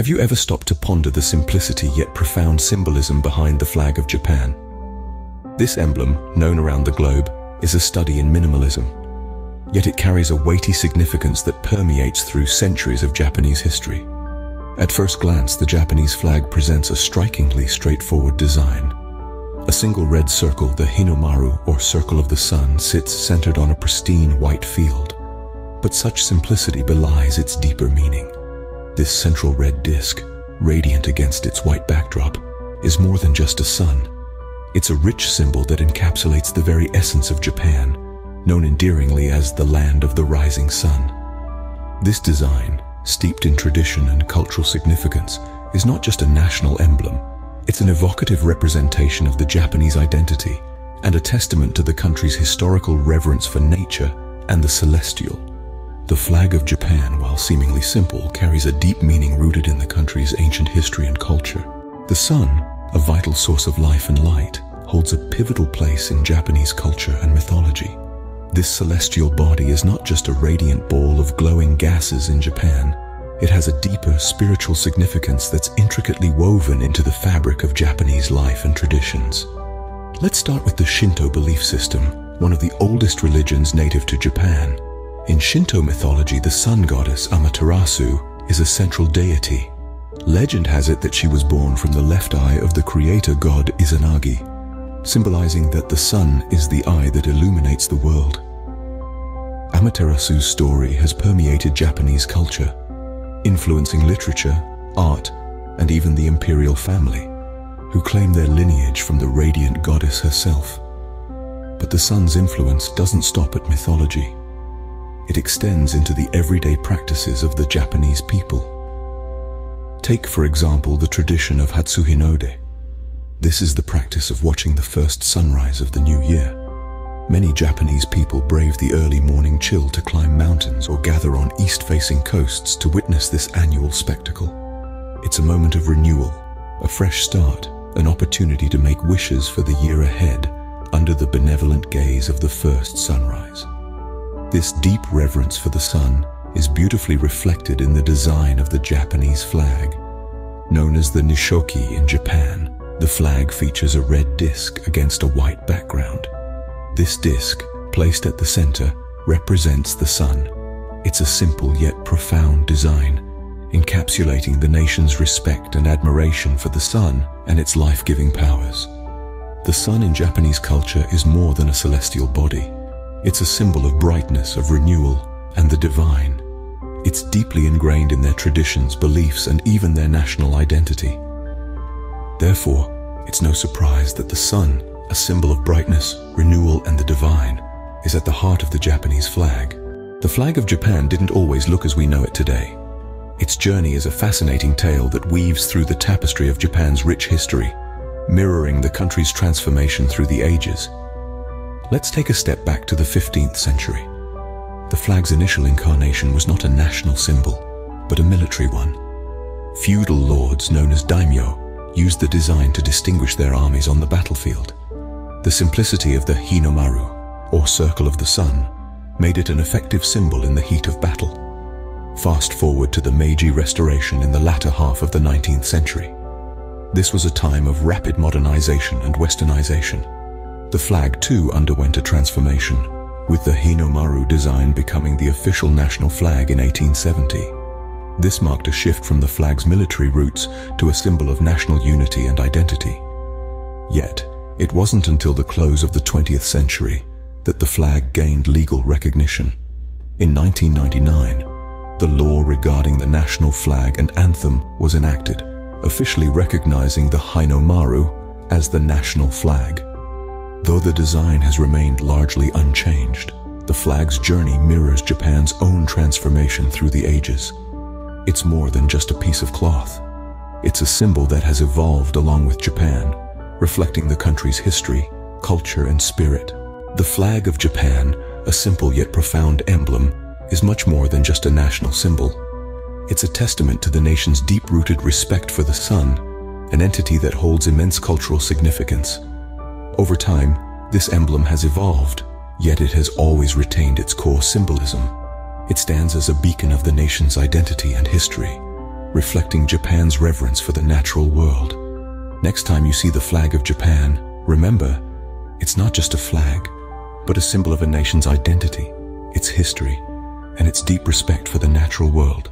Have you ever stopped to ponder the simplicity yet profound symbolism behind the flag of Japan? This emblem, known around the globe, is a study in minimalism. Yet it carries a weighty significance that permeates through centuries of Japanese history. At first glance, the Japanese flag presents a strikingly straightforward design. A single red circle, the Hinomaru, or Circle of the Sun, sits centered on a pristine white field. But such simplicity belies its deeper meaning. This central red disk, radiant against its white backdrop, is more than just a sun. It's a rich symbol that encapsulates the very essence of Japan, known endearingly as the land of the rising sun. This design, steeped in tradition and cultural significance, is not just a national emblem, it's an evocative representation of the Japanese identity and a testament to the country's historical reverence for nature and the celestial. The flag of Japan, while seemingly simple, carries a deep meaning rooted in the country's ancient history and culture. The sun, a vital source of life and light, holds a pivotal place in Japanese culture and mythology. This celestial body is not just a radiant ball of glowing gases in Japan. It has a deeper spiritual significance that's intricately woven into the fabric of Japanese life and traditions. Let's start with the Shinto belief system, one of the oldest religions native to Japan. In Shinto mythology, the sun goddess Amaterasu is a central deity. Legend has it that she was born from the left eye of the creator god Izanagi, symbolizing that the sun is the eye that illuminates the world. Amaterasu's story has permeated Japanese culture, influencing literature, art, and even the imperial family, who claim their lineage from the radiant goddess herself. But the sun's influence doesn't stop at mythology. It extends into the everyday practices of the Japanese people. Take, for example, the tradition of Hatsuhinode, this is the practice of watching the first sunrise of the new year. Many Japanese people brave the early morning chill to climb mountains or gather on east-facing coasts to witness this annual spectacle. It's a moment of renewal, a fresh start, an opportunity to make wishes for the year ahead under the benevolent gaze of the first sunrise. This deep reverence for the sun is beautifully reflected in the design of the Japanese flag, known as the Nisshoki in Japan. The flag features a red disc against a white background. This disc, placed at the center, represents the sun. It's a simple yet profound design, encapsulating the nation's respect and admiration for the sun and its life-giving powers. The sun in Japanese culture is more than a celestial body. It's a symbol of brightness, of renewal, and the divine. It's deeply ingrained in their traditions, beliefs, and even their national identity. Therefore, it's no surprise that the sun, a symbol of brightness, renewal, and the divine, is at the heart of the Japanese flag. The flag of Japan didn't always look as we know it today. Its journey is a fascinating tale that weaves through the tapestry of Japan's rich history, mirroring the country's transformation through the ages. Let's take a step back to the 15th century. The flag's initial incarnation was not a national symbol, but a military one. Feudal lords known as daimyo used the design to distinguish their armies on the battlefield. The simplicity of the Hinomaru, or Circle of the Sun, made it an effective symbol in the heat of battle. Fast forward to the Meiji Restoration in the latter half of the 19th century. This was a time of rapid modernization and westernization. The flag too underwent a transformation, with the Hinomaru design becoming the official national flag in 1870. This marked a shift from the flag's military roots to a symbol of national unity and identity. Yet, it wasn't until the close of the 20th century that the flag gained legal recognition. In 1999, the law regarding the national flag and anthem was enacted, officially recognizing the Hinomaru as the national flag. Though the design has remained largely unchanged, the flag's journey mirrors Japan's own transformation through the ages. It's more than just a piece of cloth. It's a symbol that has evolved along with Japan, reflecting the country's history, culture, and spirit. The flag of Japan, a simple yet profound emblem, is much more than just a national symbol. It's a testament to the nation's deep-rooted respect for the sun, an entity that holds immense cultural significance. Over time, this emblem has evolved, yet it has always retained its core symbolism. It stands as a beacon of the nation's identity and history, reflecting Japan's reverence for the natural world. Next time you see the flag of Japan, remember, it's not just a flag, but a symbol of a nation's identity, its history, and its deep respect for the natural world.